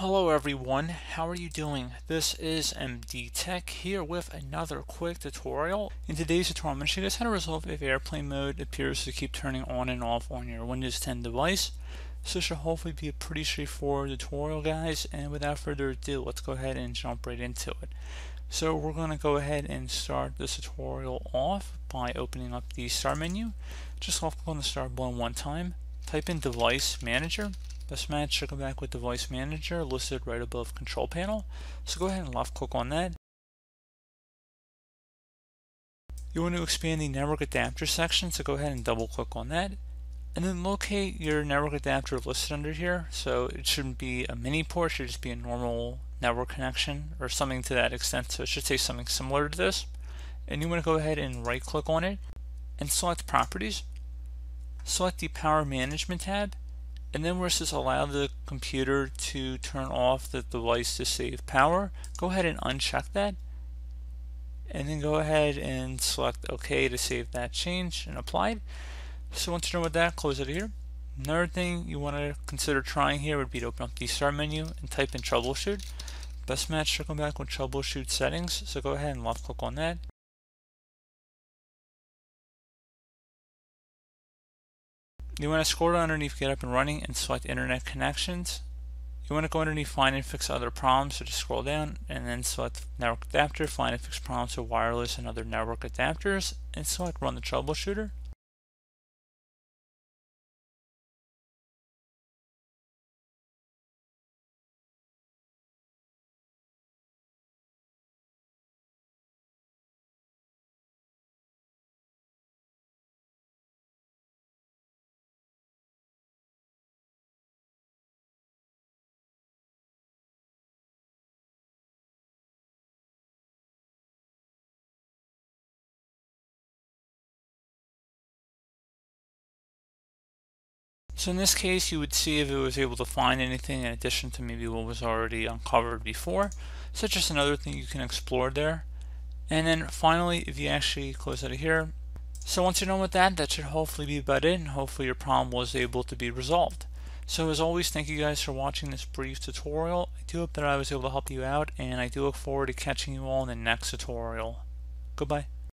Hello everyone, how are you doing? This is MD Tech here with another quick tutorial. In today's tutorial, I'm going to show you guys how to resolve if airplane mode appears to keep turning on and off on your Windows 10 device. So it should hopefully be a pretty straightforward tutorial guys, and without further ado, let's go ahead and jump right into it. So we're going to go ahead and start this tutorial off by opening up the start menu. Just left click on the start button one time, type in device manager, Best match should come back with the Device Manager listed right above Control Panel. So go ahead and left click on that. You want to expand the network adapter section, so go ahead and double click on that. And then locate your network adapter listed under here. So it shouldn't be a mini port, it should just be a normal network connection or something to that extent. So it should say something similar to this. And you want to go ahead and right click on it and select properties. Select the power management tab and then it says allow the computer to turn off the device to save power, go ahead and uncheck that. And then go ahead and select OK to save that change and apply it. So once you're done with that, close it here. Another thing you want to consider trying here would be to open up the start menu and type in troubleshoot. Best match should come back with troubleshoot settings, so go ahead and left click on that. You want to scroll down underneath Get Up and Running and select Internet Connections. You want to go underneath Find and Fix Other Problems, so just scroll down and then select Network Adapter, Find and Fix Problems for Wireless and Other Network Adapters, and select Run the Troubleshooter. So in this case, you would see if it was able to find anything in addition to maybe what was already uncovered before. So just another thing you can explore there. And then finally, if you actually close out of here, so once you're done with that, that should hopefully be about it, and hopefully your problem was able to be resolved. So as always, thank you guys for watching this brief tutorial. I do hope that I was able to help you out, and I do look forward to catching you all in the next tutorial. Goodbye.